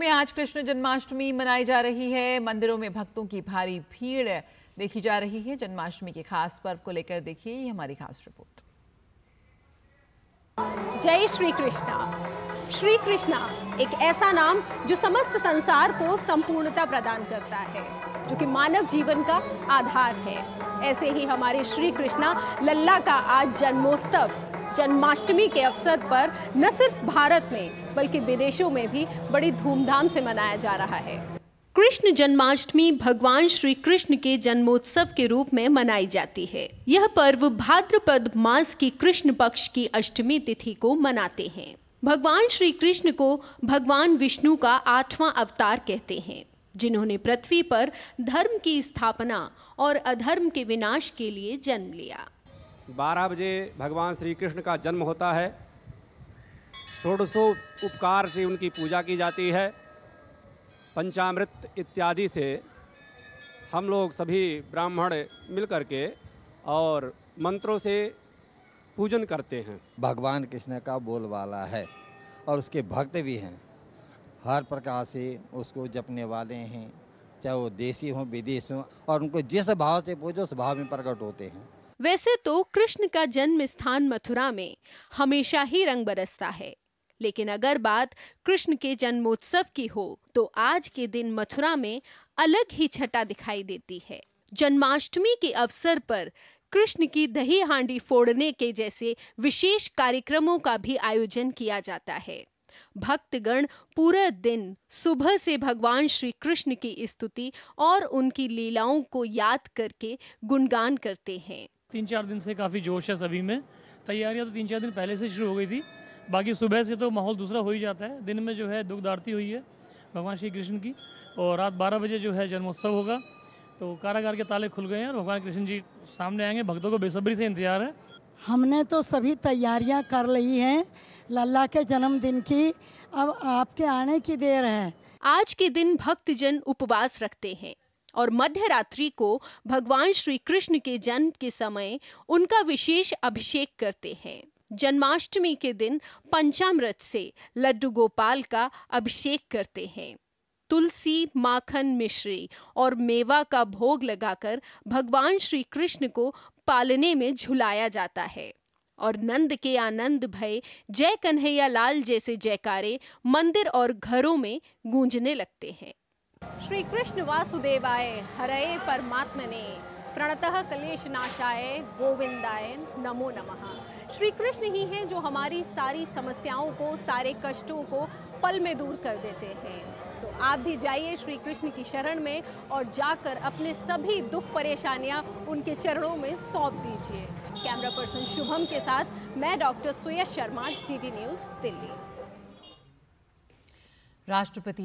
में आज कृष्ण जन्माष्टमी मनाई जा रही है। मंदिरों में भक्तों की भारी भीड़ देखी जा रही है। जन्माष्टमी के खास पर्व को लेकर देखिए ये हमारी खास रिपोर्ट। जय श्री कृष्णा। श्री कृष्णा एक ऐसा नाम जो समस्त संसार को संपूर्णता प्रदान करता है, जो कि मानव जीवन का आधार है। ऐसे ही हमारे श्री कृष्णा लल्ला का आज जन्मोत्सव जन्माष्टमी के अवसर पर न सिर्फ़ भारत में, बल्कि विदेशों में भी बड़ी धूमधाम से मनाया जा रहा है। कृष्ण जन्माष्टमी भगवान श्री कृष्ण के जन्मोत्सव के रूप में मनाई जाती है। यह पर्व भाद्रपद मास की कृष्ण पक्ष की अष्टमी तिथि को मनाते हैं। भगवान श्री कृष्ण को भगवान विष्णु का आठवां अवतार कहते हैं, जिन्होंने पृथ्वी पर धर्म की स्थापना और अधर्म के विनाश के लिए जन्म लिया। बारह बजे भगवान श्री कृष्ण का जन्म होता है। षोडशो उपकार से उनकी पूजा की जाती है। पंचामृत इत्यादि से हम लोग सभी ब्राह्मण मिल कर के और मंत्रों से पूजन करते हैं। भगवान कृष्ण का बोलबाला है और उसके भक्त भी हैं। हर प्रकार से उसको जपने वाले हैं, चाहे वो देसी हों, विदेशी हों, और उनको जिस भाव से पूजो, उस भाव में प्रकट होते हैं। वैसे तो कृष्ण का जन्म स्थान मथुरा में हमेशा ही रंग बरसता है। लेकिन अगर बात कृष्ण के जन्मोत्सव की हो तो आज के दिन मथुरा में अलग ही छटा दिखाई देती है। जन्माष्टमी के अवसर पर कृष्ण की दही हांडी फोड़ने के जैसे विशेष कार्यक्रमों का भी आयोजन किया जाता है। भक्तगण पूरा दिन सुबह से भगवान श्री कृष्ण की स्तुति और उनकी लीलाओं को याद करके गुणगान करते हैं। तीन चार दिन से काफ़ी जोश है सभी में। तैयारियाँ तो तीन चार दिन पहले से शुरू हो गई थी। बाकी सुबह से तो माहौल दूसरा हो ही जाता है। दिन में जो है दुग्ध आरती हुई है भगवान श्री कृष्ण की और रात बारह बजे जो है जन्मोत्सव होगा। तो कारागार के ताले खुल गए हैं और भगवान कृष्ण जी सामने आएँगे। भक्तों को बेसब्री से इंतज़ार है। हमने तो सभी तैयारियाँ कर ली हैं लल्ला के जन्मदिन की। अब आपके आने की देर है। आज के दिन भक्तजन उपवास रखते हैं। और मध्य रात्रि को भगवान श्री कृष्ण के जन्म के समय उनका विशेष अभिषेक करते हैं। जन्माष्टमी के दिन पंचामृत से लड्डू गोपाल का अभिषेक करते हैं। तुलसी, माखन मिश्री और मेवा का भोग लगाकर भगवान श्री कृष्ण को पालने में झुलाया जाता है। और नंद के आनंद भय, जय कन्हैया लाल जैसे जयकारे मंदिर और घरों में गूंजने लगते हैं। श्री कृष्ण वासुदेवाय, हरये परमात्मने। प्रणतः कलेश नाशाय गोविंदाय नमो नमः। श्री कृष्ण ही हैं जो हमारी सारी समस्याओं को, सारे कष्टों को पल में दूर कर देते हैं। तो आप भी जाइए श्री कृष्ण की शरण में और जाकर अपने सभी दुख परेशानियाँ उनके चरणों में सौंप दीजिए। कैमरा पर्सन शुभम के साथ मैं doctor Suyash Sharma, TT news, Delhi. राष्ट्रपति